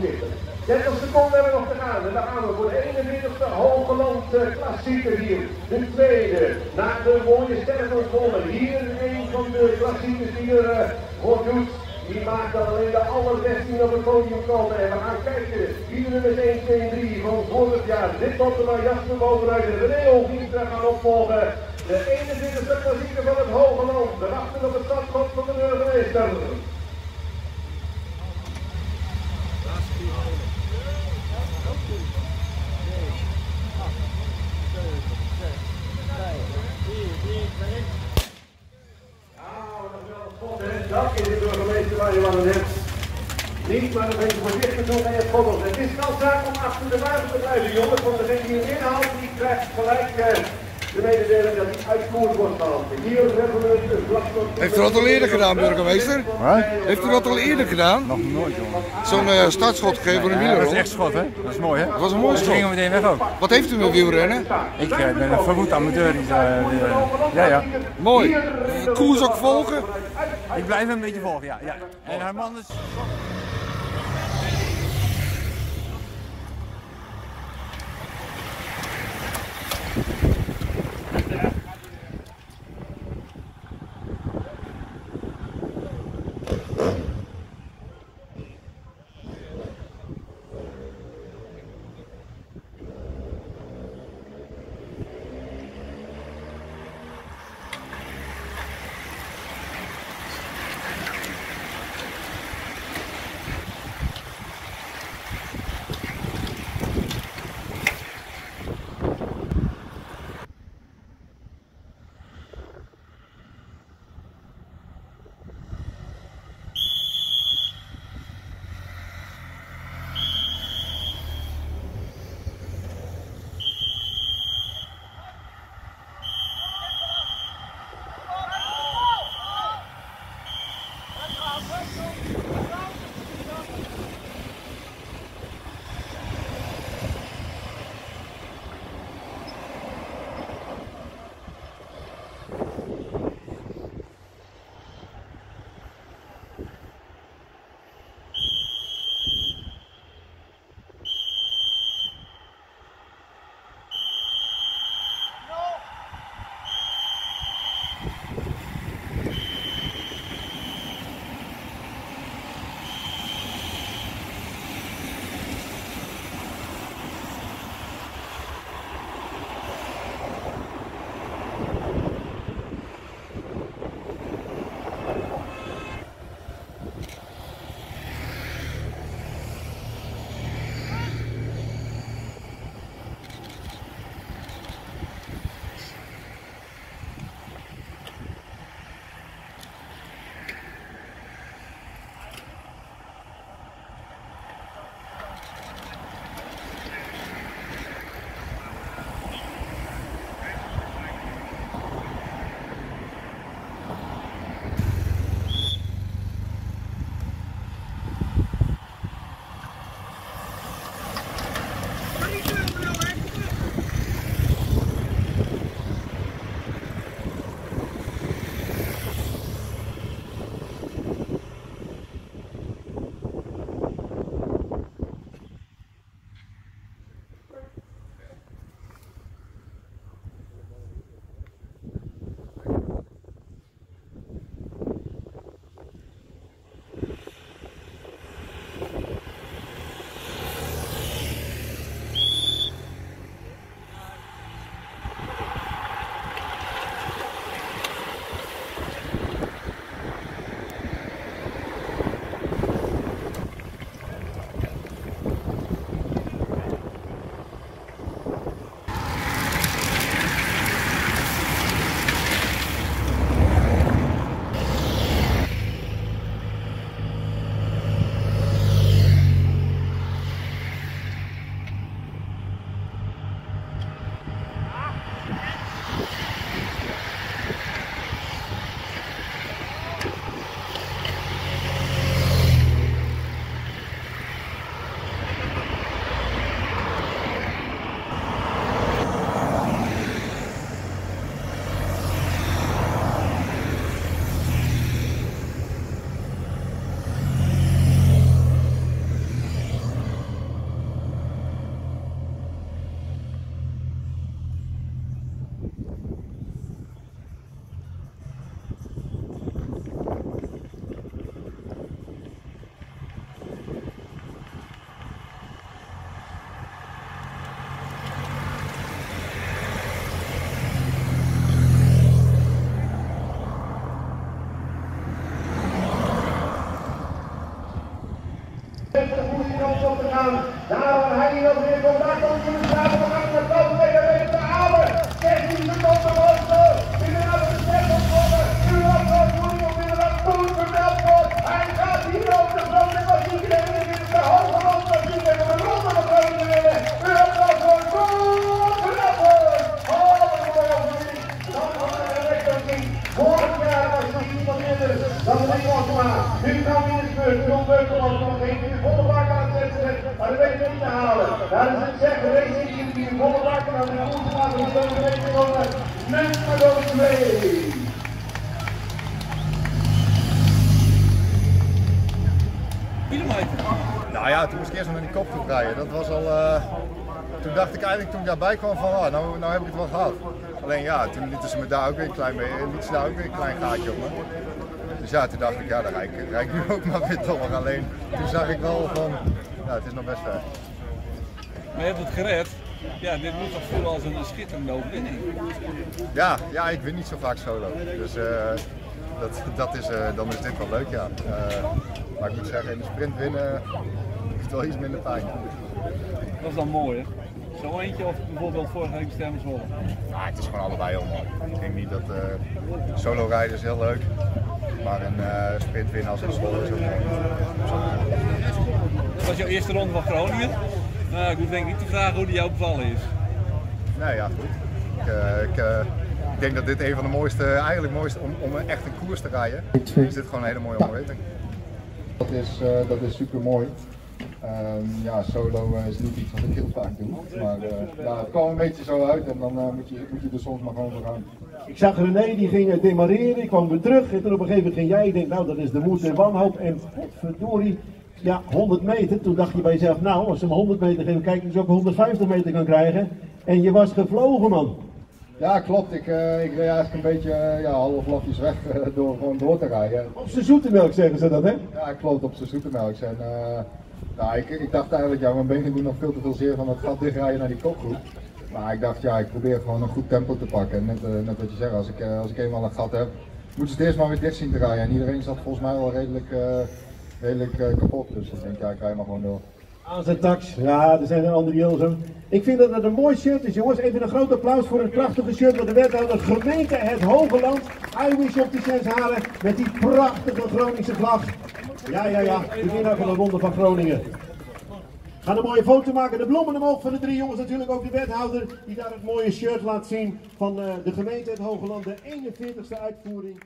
zitten. 30 seconden hebben we nog te gaan. En dan gaan we voor de 41ste Hogeland klassieker hier. De tweede, na de mooie sterrencontrole. Hier een van de klassiekers die er voor doet. Die maakt dan alleen de allerbeste op het podium komen. En we gaan kijken. Hier nummer 1, 2, 3 van vorig jaar. Dit komt maar Jasper bovenuit. En René Hooghiemstra gaan opvolgen. De 21ste klassieker van het Hogeland. We wachten op het startschot van de burgemeester. Dat is de burgemeester waar je aan hebt. Niet, maar een beetje voorzichtig doen bij het schommels. Het is wel zaak om achter de wagen te blijven, jongens. Want degene die hem inhaalt, die krijgt gelijk uh, de mededeling dat hij uit koers wordt gehaald. Hier hebben we een vlakstort. Heeft u dat al eerder gedaan, burgemeester? Wat? Heeft u dat al eerder gedaan? Nog nooit, jongen. Zo'n uh, startschot gegeven voor Ja, wieler? dat is echt schot, hè? Dat is mooi, hè? Dat was een mooi Dus we gingen schot. meteen weg ook. Wat heeft u met wielrennen? Ik eh, ben een verwoed amateur. Die, uh, die, uh, ja, ja. Mooi. Eh, Koers ook volgen? Ik blijf hem een beetje volgen, ja. ja. En haar man is... gaan. Daar waar hij niet nog weer komt, daar komt hij Nummer 2. Nou ja, toen moest ik eerst nog naar die kop toe rijden. Dat was al. eh, toen dacht ik eigenlijk toen ik daarbij kwam van, ah, nou, nou heb ik het wel gehad. Alleen ja, toen lieten ze me daar ook weer een klein, beetje- lieten ze daar ook weer een klein gaatje op me. Dus ja, toen dacht ik, ja, dan rijd ik, ik nu ook maar weer door. Alleen toen zag ik wel van, ja, het is nog best ver. Maar je hebt het gered. Ja, dit moet toch voelen als een, schitterende overwinning. Ja, ja, ik win niet zo vaak solo. Dus eh, dat, dat is, eh, dan is dit wel leuk, ja. Eh, maar ik moet zeggen, in de sprint winnen is wel iets minder pijn. Dat is dan mooi, hè? Zo eentje of bijvoorbeeld vorige week Stemmers Zwolle. Ja, het is gewoon allebei heel mooi. Ik denk niet dat solo rijden is heel leuk. Maar een sprint winnen als een school is ook mooi. Dat was jouw eerste ronde van Groningen. Nou, ik hoef denk ik niet te vragen hoe die jou bevallen is. Nee, ja, goed. Ik, eh, ik, eh, ik denk dat dit een van de mooiste, eigenlijk mooiste, om, om echt een koers te rijden, is dit gewoon een hele mooie omgeving. Dat is, eh, dat is super mooi. ja, solo eh, is niet iets wat ik heel vaak doe. Maar eh, ja, het kwam een beetje zo uit en dan eh, moet, je, moet je er soms maar gewoon voor gaan. Ik zag René, die ging demareren, ik kwam weer terug. En toen op een gegeven moment ging jij, ik denk, nou dat is de moed en wanhoop. En verdorie, ja, 100 meter. Toen dacht je bij jezelf, nou, als ze hem 100 meter geven, kijk eens of ik 150 meter kan krijgen. En je was gevlogen, man. Ja, klopt. Ik, eh, ik reed eigenlijk een beetje eh, ja, half lafjes weg eh, door gewoon door te rijden. Op zijn zoetemelk zeggen ze dat, hè? Ja, klopt op zijn zoetemelks. En nou, ik, ik dacht eigenlijk, ja, mijn benen doen nog veel te veel zeer van het gat dichtrijden naar die kopgroep. Maar ik dacht, ja, ik probeer gewoon een goed tempo te pakken. En net, net wat je zegt, als ik, als ik eenmaal een gat heb, moeten ze het eerst maar weer dicht zien te rijden. En iedereen zat volgens mij wel redelijk, redelijk eh, kapot. Dus ik denk, ja, ik rij maar gewoon door. Aan zijn tax. Ja, er zijn er heel zo. Ik vind dat het een mooi shirt is, jongens. Even een groot applaus voor het prachtige shirt van de wethouder gemeente Het Hoge Land. I wish op de chance halen met die prachtige Groningse vlag. Ja, ja, ja. De winnaar van de Ronde van Groningen. Gaan een mooie foto maken. De bloemen omhoog van de drie jongens. Natuurlijk ook de wethouder die daar het mooie shirt laat zien van eh, de gemeente Het Hoge Land. De 41ste uitvoering.